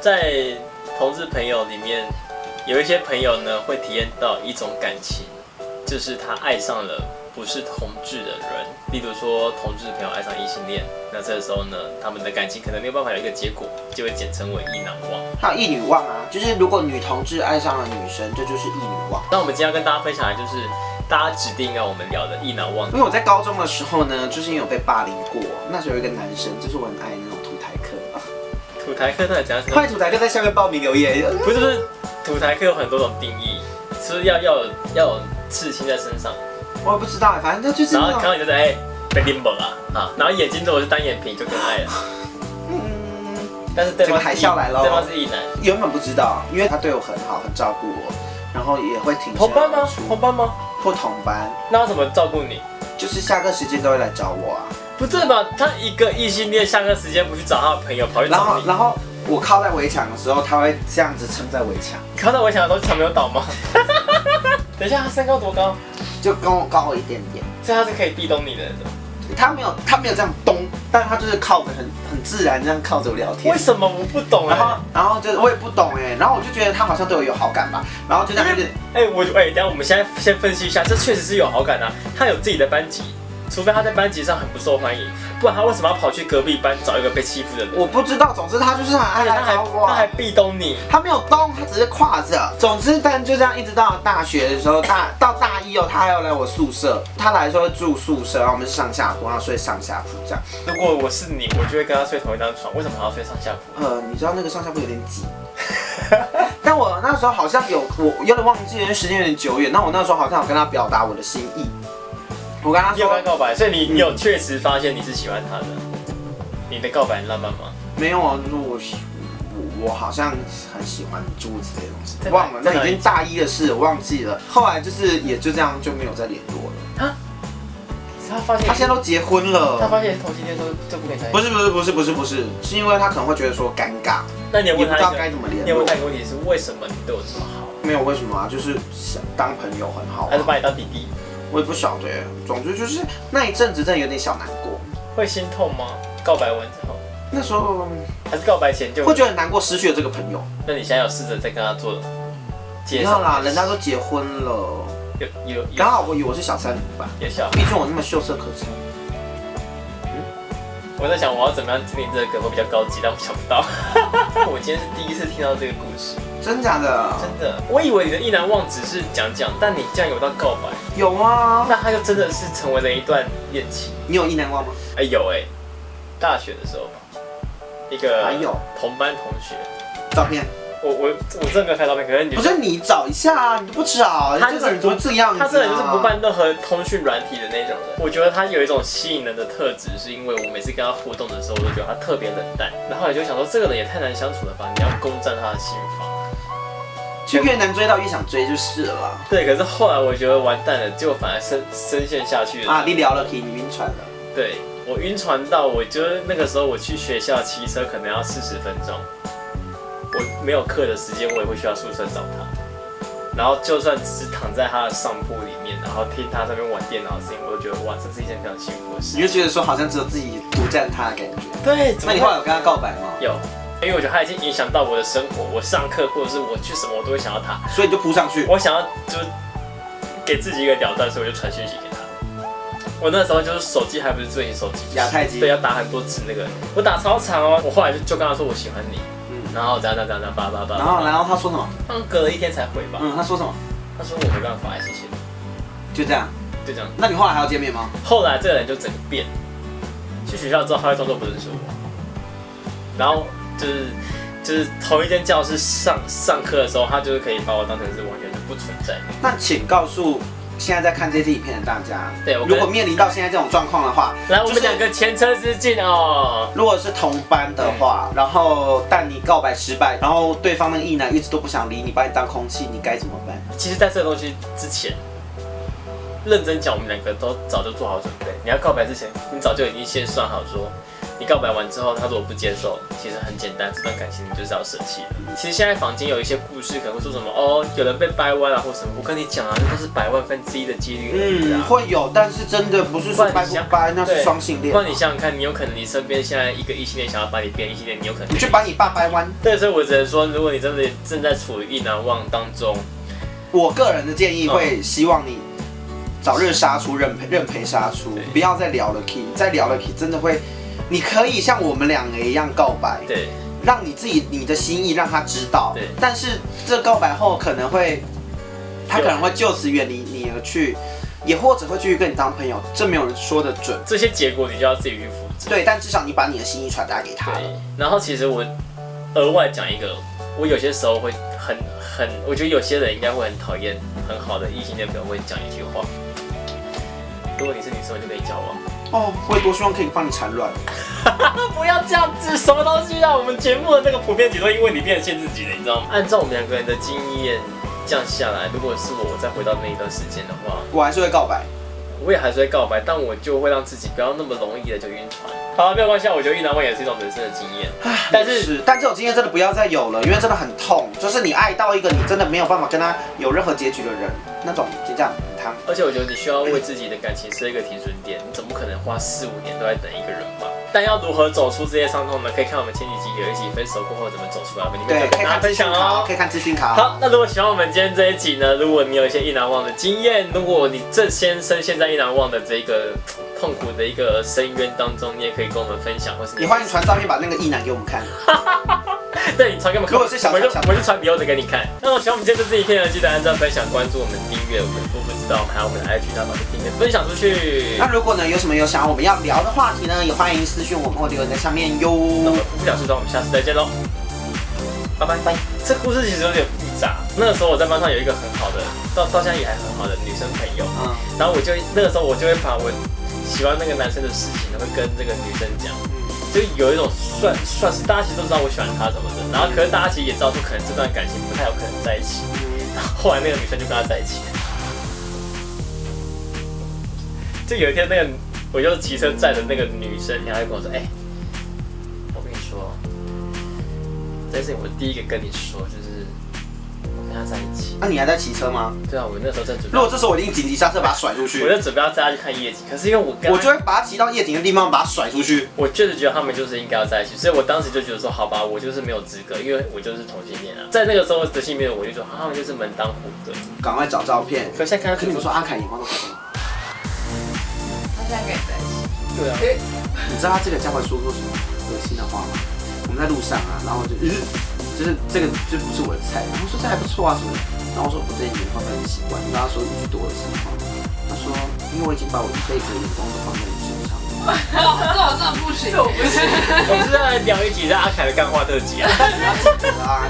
在同志朋友里面，有一些朋友呢会体验到一种感情，就是他爱上了不是同志的人，例如说同志朋友爱上异性恋，那这个时候呢，他们的感情可能没有办法有一个结果，就会简称为一男忘。还有异女忘啊，就是如果女同志爱上了女生，这就是一女忘。那我们今天要跟大家分享的就是大家指定要我们聊的异男忘因。为我在高中的时候呢，就是因为有被霸凌过，那时候有一个男生，就是我很爱那种土台课啊，土台课到底怎样？欢迎土台课在下面报名留言。不是不是，土台课有很多种定义，是不是要要有要有刺青在身上，我也不知道，反正他就是然后看到你就是哎被拎崩啊啊，然后眼睛如果是单眼皮就更爱了，嗯，但是对方海啸来咯对方是异男，原本不知道，因为他对我很好，很照顾我，然后也会挺同班吗？同班吗？不同班，那他怎么照顾你？就是下课时间都会来找我啊。不对吧？他一个异性恋下课时间不去找他的朋友，跑去然找你。后然后我靠在围墙的时候，他会这样子撑在围墙，靠在围墙的时候，墙没有倒吗？等一下，他身高多高？就跟我高一点点。所以他是可以壁咚你的那种。他没有他没有这样咚，但他就是靠着很很自然这样靠着我聊天为。什么我不懂然后啊？然后就是我也不懂哎，然后我就觉得他好像对我有好感吧，然后就这样一直哎、我哎、等一下我们现在先分析一下，这确实是有好感啊。他有自己的班级，除非他在班级上很不受欢迎，不然他为什么要跑去隔壁班找一个被欺负的人？我不知道，总之他就是很爱他还来找我他。还壁咚你，他没有咚，他只是跨着。总之，但就这样一直到大学的时候，大到大一哦，他还要来我宿舍。他来的时候住宿舍，然后我们是上下铺，然后睡上下铺这样。如果我是你，我就会跟他睡同一张床。为什么还要睡上下铺？呃，你知道那个上下铺有点挤，但我那时候好像有，我有点忘记了，因为时间有点久远。那我那时候好像有跟他表达我的心意，我跟他说他告白，所以你你有确实发现你是喜欢他的。你的告白很浪漫吗？没有啊，就是我喜我我好像很喜欢诸如此类的东西在，哪忘了，在哪里那已经大一的事，我忘记了。后来就是也就这样就没有再联络了。他发现他现在都结婚了他了。发现同性恋说就不跟你在一起。不是不是不是不是不是，是因为他可能会觉得说尴尬，那你有也不知道该怎么联络你有问他。一个问题是为什么你对我这么好？没有为什么啊，就是想当朋友很好、啊。还是把你当弟弟？我也不晓得耶，总之就是那一阵子真的有点小难过。会心痛吗？告白完之后，那时候还是告白前就会觉得很难过，失去了这个朋友。那你现在有试着再跟他做不介绍要啦，人家都结婚了，有有有刚好我以为我是小三女吧，也小，毕竟我那么秀色可餐。我在想我要怎么样经营这个歌会比较高级，但我想不到。我今天是第一次听到这个故事，真假的？真的，我以为你的意难忘只是讲讲，但你竟然有到告白，有啊。那他就真的是成为了一段恋情。你有意难忘吗？哎、有哎、大学的时候吧，一个还有同班同学，照片？我我我真的没有拍照片，可是你不是你找一下啊，你都不找，他这个人怎么这样、啊？他这个人就是不办任何通讯软体的那种人。我觉得他有一种吸引人的特质，是因为我每次跟他互动的时候，我都觉得他特别冷淡。然后我就想说，这个人也太难相处了吧？你要攻占他的心房。就越难追到越想追就是了啦。对，可是后来我觉得完蛋了，结果反而深深陷下去了。啊，你聊了可以，你晕船了。对我晕船到，我觉得那个时候我去学校骑车可能要四十分钟，我没有课的时间，我也会去到宿舍找他。然后就算只是躺在他的上铺里面，然后听他在那边玩电脑的声音，我都觉得哇，这是一件非常幸福的事你。就觉得说好像只有自己独占他的感觉。对，那你后来有跟他告白吗？有？因为我觉得他已经影响到我的生活，我上课或者是我去什么，我都会想要他。所以你就扑上去。我想要就是给自己一个了断，所以我就传讯息给他。我那时候就是手机还不是最新手机，亚太机对，要打很多次那个，我打超长哦。我后来就就跟他说我喜欢你，嗯。然后怎样怎样怎样，叭叭叭。然后，然后他说什么？他们隔了一天才回吧。嗯，他说什么？他说我没办法，谢谢你，就这样。就这样。那你后来还要见面吗？后来这个人就整个变，去学校之后他会装作不认识我，然后就是就是同一间教室上上课的时候，他就是可以把我当成是完全是不存在的。那请告诉现在在看这支影片的大家，对我如果面临到现在这种状况的话，来，我们两个前车之鉴哦。如果是同班的话，然后但你告白失败，然后对方那个异男一直都不想理你，把你当空气，你该怎么办？其实，在这个东西之前，认真讲，我们两个都早就做好准备。你要告白之前，你早就已经先算好说，你告白完之后，他如果不接受，其实很简单，这段感情你就是要舍弃了。其实现在坊间有一些故事，可能会说什么哦，有人被掰弯了或什么。我跟你讲啊，那都是百万分之一的几率嗯，啊。会有，但是真的不是说掰不掰，那是双性恋不。然你想想看，你有可能你身边现在一个异性恋想要把你变异性恋，你有可能你去把你爸掰弯。对，所以我只能说，如果你真的正在处于意难忘当中，我个人的建议会希望你早日杀出，认赔认赔杀出，不要再聊了 key，再聊了 key 真的会，你可以像我们两个一样告白，对让你自己你的心意让他知道对，但是这告白后可能会，他可能会就此远离你而去，也或者会继续跟你当朋友，这没有人说的准。这些结果，你就要自己去负责。对，但至少你把你的心意传达给他对了。，然后其实我额外讲一个，我有些时候会很很，我觉得有些人应该会很讨厌很好的异性恋朋友会讲一句话：如果你是女生，我就可以交往。哦，我也多希望可以帮你产卵。不要这样子，什么东西让我们节目的这个普遍解说因为你变限制级了，你知道吗？按照我们两个人的经验这样下来，如果是我，我再回到那一段时间的话，我还是会告白。我也还是会告白，但我就会让自己不要那么容易的就晕船。好了，没有关系，啊，我觉得晕难忘也是一种人生的经验。但是是，但这种经验真的不要再有了，因为真的很痛。就是你爱到一个你真的没有办法跟他有任何结局的人，那种就这样而且我觉得你需要为自己的感情设一个停损点，你怎么可能花四五年都在等一个人吧？但要如何走出这些伤痛呢？可以看我们前几集有一集分手过后怎么走出来，我们里面跟大家分享，哦可。以看资讯卡。好，那如果喜欢我们今天这一集呢，如果你有一些意难忘的经验，如果你正先生现在意难忘的这个痛苦的一个深渊当中，你也可以跟我们分享，或是你欢迎传照片把那个意男给我们看。对你传给我们看，如果是小我们就小我们就传比欧的给你看。那我喜欢我们今天这支影片呢，记得按照分享、关注我们、订阅我们还有我们的 IG，然后把这影片分享出去。那如果呢有什么有想要我们要聊的话题呢，也欢迎私讯我们或留言在下面哟。那我们夫妇讲师我们下次再见喽，拜拜拜。这故事其实有点复杂。那个时候我在班上有一个很好的，到到现在也还很好的女生朋友，嗯，然后我就那个时候我就会把我喜欢那个男生的事情，会跟这个女生讲。就有一种算算是大家其实都知道我喜欢他什么的，然后可是大家其实也知道说可能这段感情不太有可能在一起，然后后来那个女生就跟他在一起就有一天那个我就骑车载的那个女生，然后就跟我说：“哎、我跟你说，这件事情我第一个跟你说，就是我跟他在一起。那你还在骑车吗？对啊，我那时候在准备，如果这时候我一定紧急刹车把他甩出去我，就准备要载他去看夜景，可是因为我跟他我就会把他骑到夜景的地方把他甩出去。我确实觉得他们就是应该要在一起，所以我当时就觉得说，好吧，我就是没有资格，因为我就是同性恋啊。在那个时候的性别，我就说，啊他们就是门当户对。赶快找照片。可现在看到可你们说阿凯眼光都好在跟你在一起，对啊，你知道他这个将会说过什么恶心的话吗？我们在路上啊，然后就，嗯就是这个就不是我的菜。然后说这还不错啊什么的。然后我说我对你眼光很习惯。你跟他说一句多恶心的话。他说因为我已经把我一辈子的眼光都放在你身上了。这我真的不行，这我不行。我们是在聊一集在阿凯的干话特辑啊。你要记得啊。